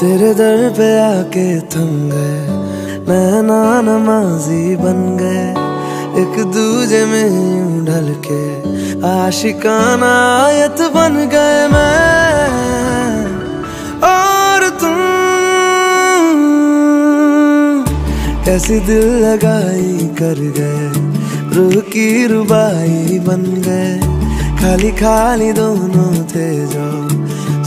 तेरे दर पे आके थम गए। नैना नमाजी बन गए। एक दूजे में यूँ ढल के आशिकाना आयत बन गए मैं। और तुम कैसी दिल लगाई कर गए। रूह की रुबाई बन गए। खाली खाली दोनों थे जो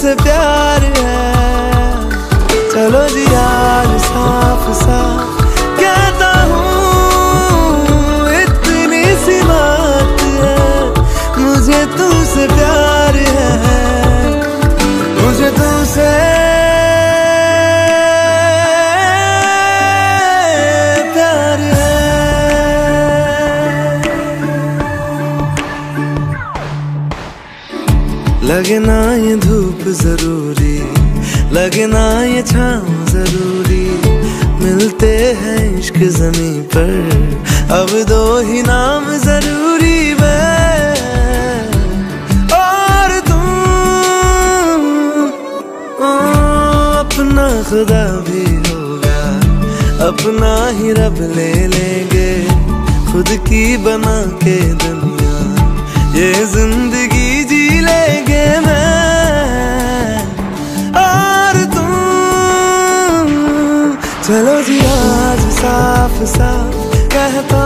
तुमसे प्यार है। चलो जी यार साफ़ है लगे ना ये धूप ज़रूरी लगना ये छाँव ज़रूरी। मिलते हैं इश्क जमी पर अब दो ही नाम ज़रूरी और तुम ओ, अपना खुदा भी होगा अपना ही रब ले लेंगे खुद की बना के चलो जी आज साफ़ साफ़ कहता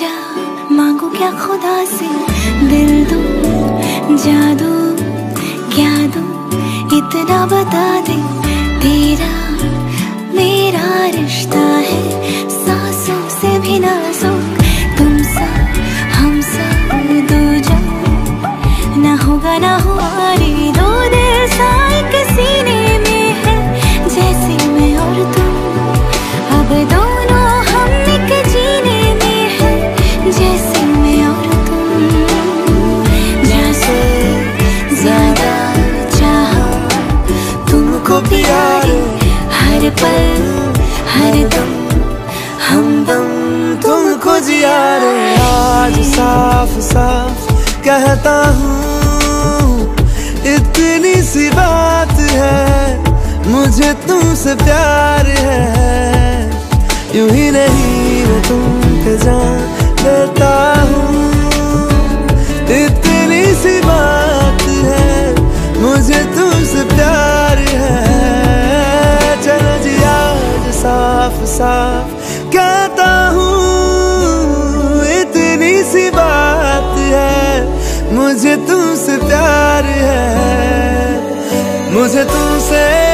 तीजा मांगू क्या खुदा से? दिल दो, जादू, क्या दो? इतना बता दे, तेरा मेरा रिश्ता है, सांसों से भी नाजुक जिया रे, आज साफ़ साफ़ कहता हूँ, इतनी सी बात है, मुझे तुमसे प्यार है, यूँ ही नहीं। मुझे तुमसे प्यार है। मुझे तुमसे